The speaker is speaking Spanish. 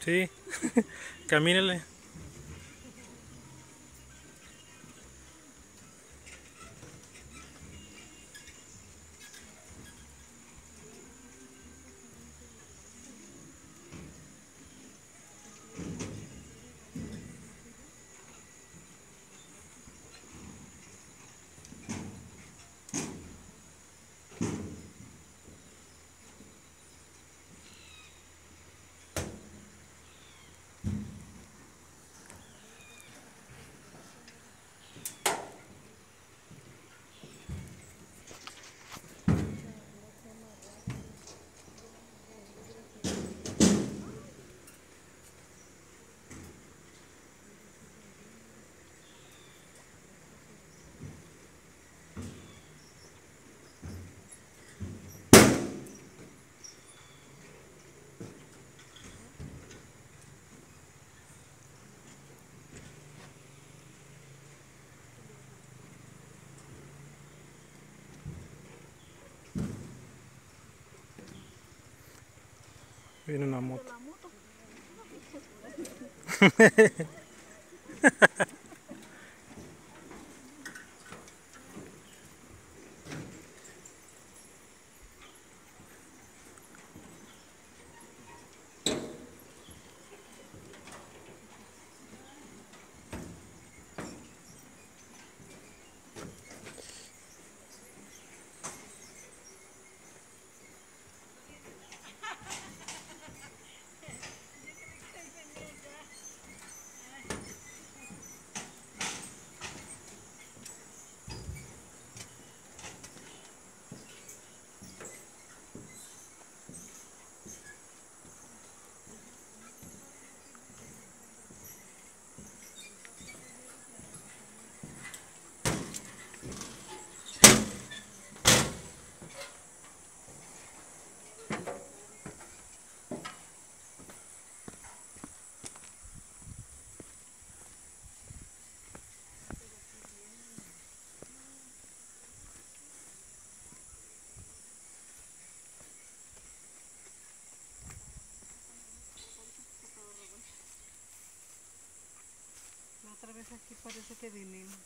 Sí, Viene una moto. otra vez aquí parece que vinimos.